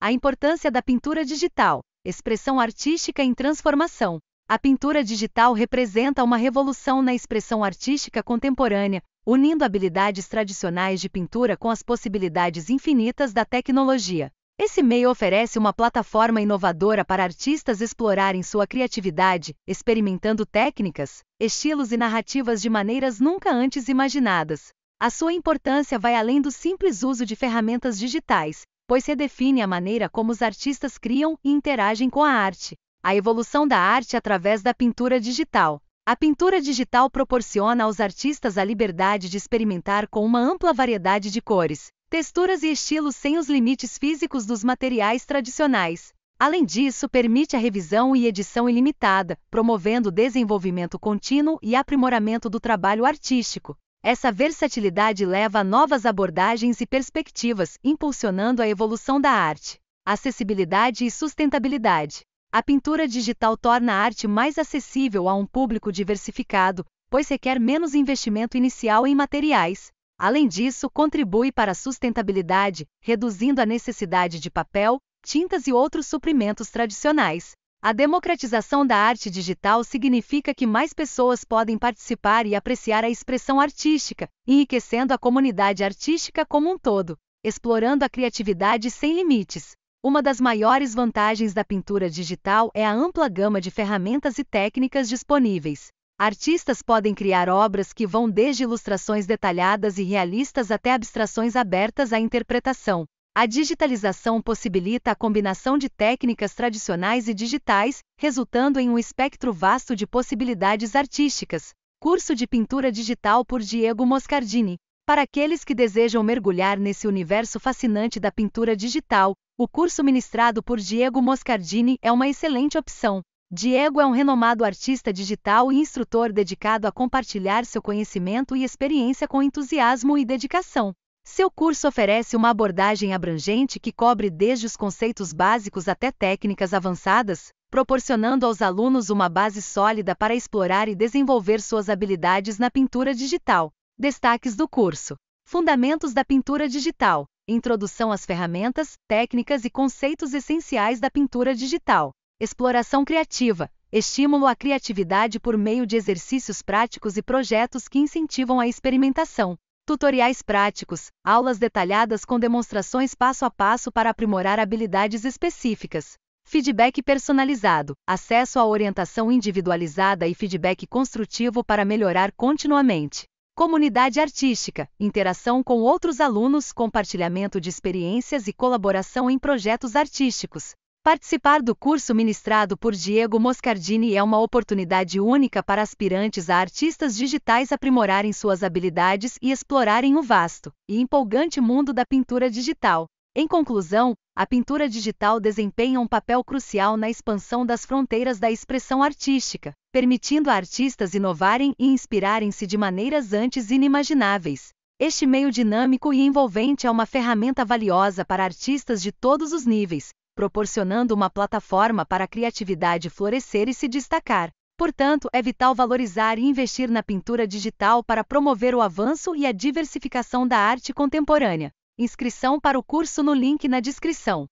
A importância da pintura digital, expressão artística em transformação. A pintura digital representa uma revolução na expressão artística contemporânea, unindo habilidades tradicionais de pintura com as possibilidades infinitas da tecnologia. Esse meio oferece uma plataforma inovadora para artistas explorarem sua criatividade, experimentando técnicas, estilos e narrativas de maneiras nunca antes imaginadas. A sua importância vai além do simples uso de ferramentas digitais, pois redefine a maneira como os artistas criam e interagem com a arte. A evolução da arte através da pintura digital. A pintura digital proporciona aos artistas a liberdade de experimentar com uma ampla variedade de cores, texturas e estilos sem os limites físicos dos materiais tradicionais. Além disso, permite a revisão e edição ilimitada, promovendo o desenvolvimento contínuo e aprimoramento do trabalho artístico. Essa versatilidade leva a novas abordagens e perspectivas, impulsionando a evolução da arte. Acessibilidade e sustentabilidade. A pintura digital torna a arte mais acessível a um público diversificado, pois requer menos investimento inicial em materiais. Além disso, contribui para a sustentabilidade, reduzindo a necessidade de papel, tintas e outros suprimentos tradicionais. A democratização da arte digital significa que mais pessoas podem participar e apreciar a expressão artística, enriquecendo a comunidade artística como um todo, explorando a criatividade sem limites. Uma das maiores vantagens da pintura digital é a ampla gama de ferramentas e técnicas disponíveis. Artistas podem criar obras que vão desde ilustrações detalhadas e realistas até abstrações abertas à interpretação. A digitalização possibilita a combinação de técnicas tradicionais e digitais, resultando em um espectro vasto de possibilidades artísticas. Curso de Pintura Digital por Diego Moscardini. Para aqueles que desejam mergulhar nesse universo fascinante da pintura digital, o curso ministrado por Diego Moscardini é uma excelente opção. Diego é um renomado artista digital e instrutor dedicado a compartilhar seu conhecimento e experiência com entusiasmo e dedicação. Seu curso oferece uma abordagem abrangente que cobre desde os conceitos básicos até técnicas avançadas, proporcionando aos alunos uma base sólida para explorar e desenvolver suas habilidades na pintura digital. Destaques do curso: Fundamentos da pintura digital. Introdução às ferramentas, técnicas e conceitos essenciais da pintura digital. Exploração criativa. Estímulo à criatividade por meio de exercícios práticos e projetos que incentivam a experimentação. Tutoriais práticos, aulas detalhadas com demonstrações passo a passo para aprimorar habilidades específicas. Feedback personalizado, acesso à orientação individualizada e feedback construtivo para melhorar continuamente. Comunidade artística, interação com outros alunos, compartilhamento de experiências e colaboração em projetos artísticos. Participar do curso ministrado por Diego Moscardini é uma oportunidade única para aspirantes a artistas digitais aprimorarem suas habilidades e explorarem o vasto e empolgante mundo da pintura digital. Em conclusão, a pintura digital desempenha um papel crucial na expansão das fronteiras da expressão artística, permitindo a artistas inovarem e inspirarem-se de maneiras antes inimagináveis. Este meio dinâmico e envolvente é uma ferramenta valiosa para artistas de todos os níveis, proporcionando uma plataforma para a criatividade florescer e se destacar. Portanto, é vital valorizar e investir na pintura digital para promover o avanço e a diversificação da arte contemporânea. Inscrição para o curso no link na descrição.